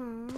Hmm.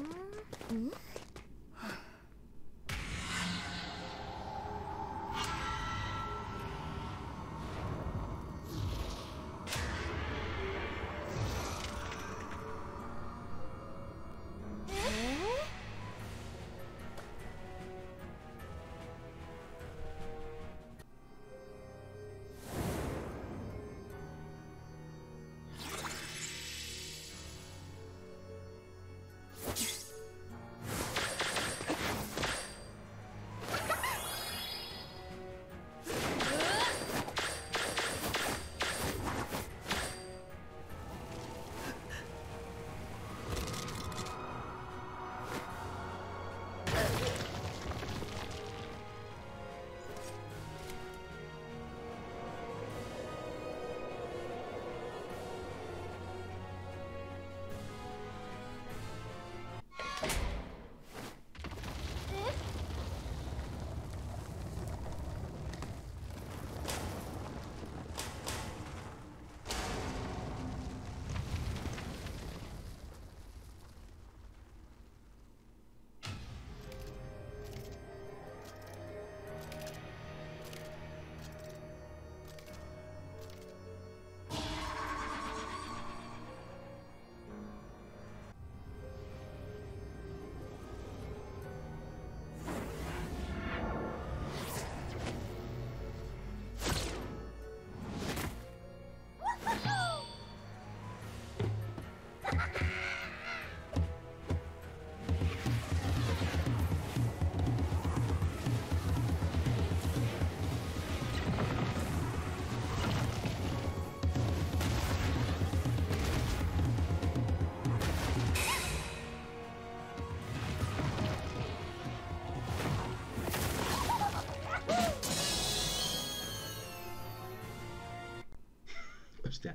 Hostia.